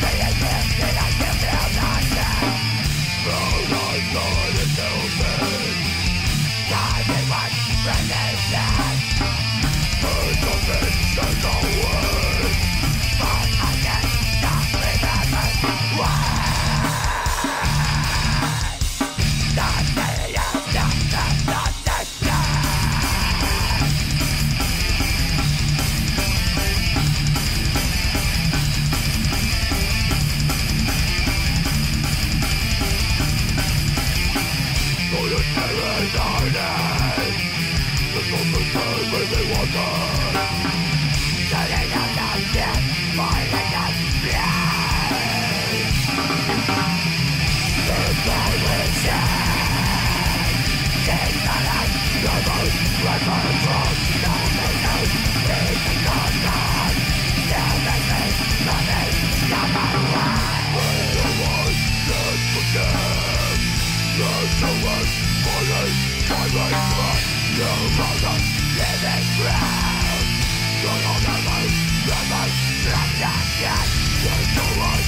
They ain't Living ground, you're on the move, never, never, not yet, yet. You're the one.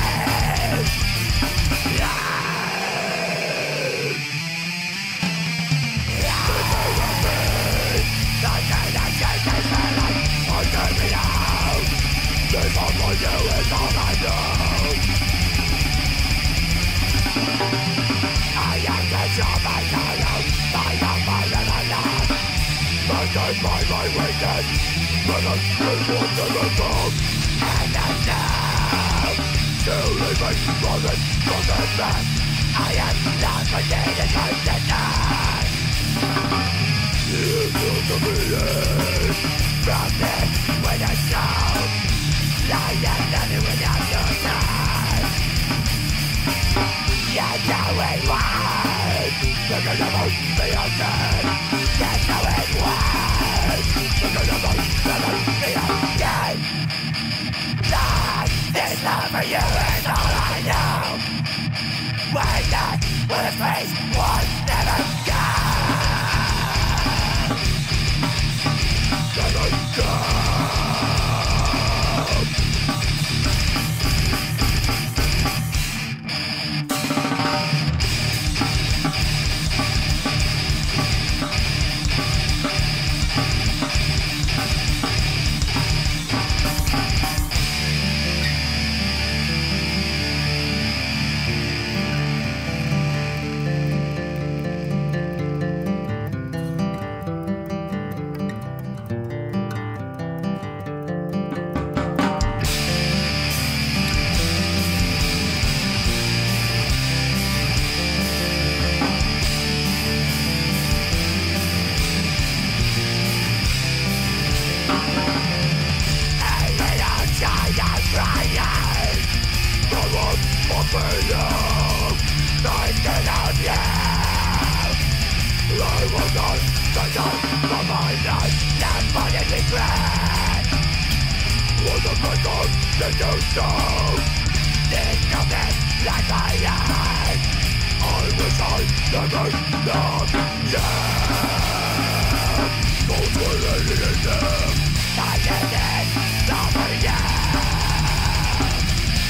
Dead my weakness But I still one And I'm To leave me promise from the man I am not my dead and I'm You feel the feeling From this when I am nothing without your time You're doing right the most beyond That's how it works this love for you is all I know Why not? Will it face one never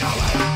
Go.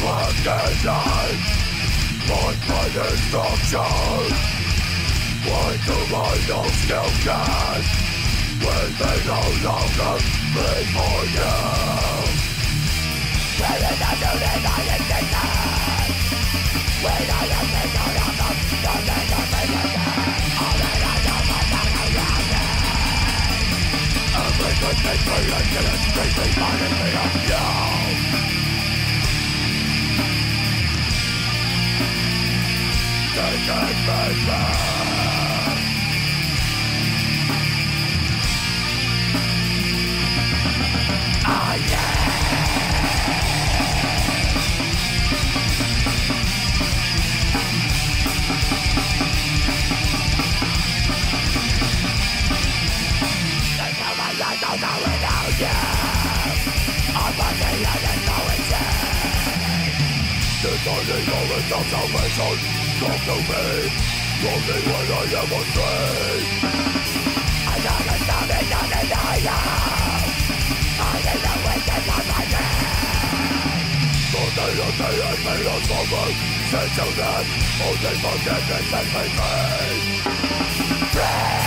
Is recognize My fight destruction Why do I no still can When they no longer bleed for you When it's not doing I am taken When I am out of the name of the All that I know but not around me Every good thing for you Till it's strictly minded me of you Take it back There's only moments of salvation Come to me Only when I am afraid I gotta stop it, not deny you I need the wisdom of my name Donde yo te he made us over Since you then Only forgiveness sets me free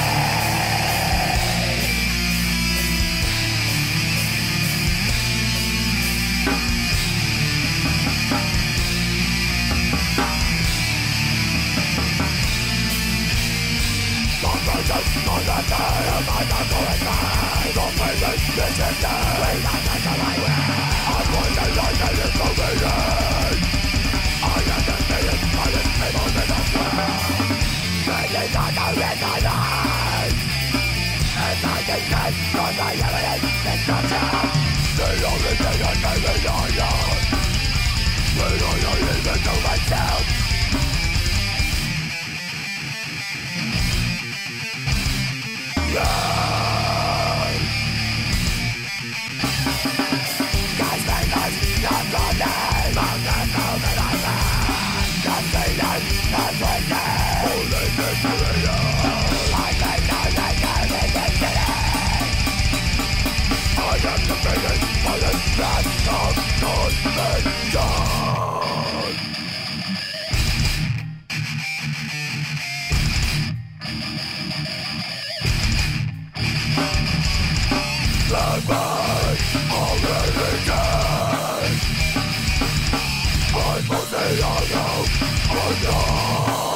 the other, other.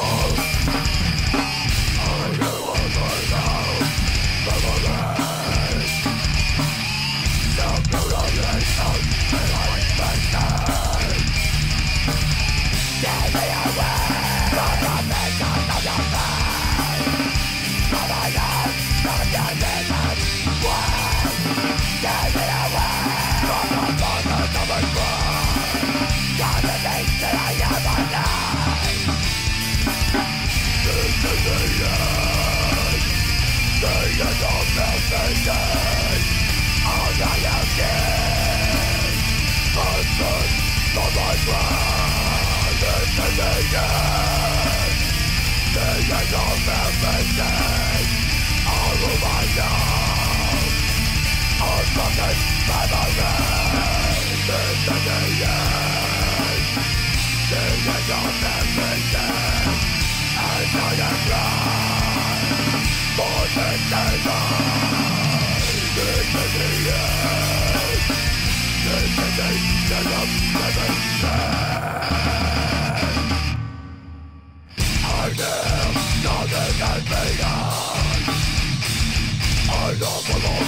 reminiscing all of my love, our memories. I will be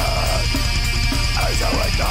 with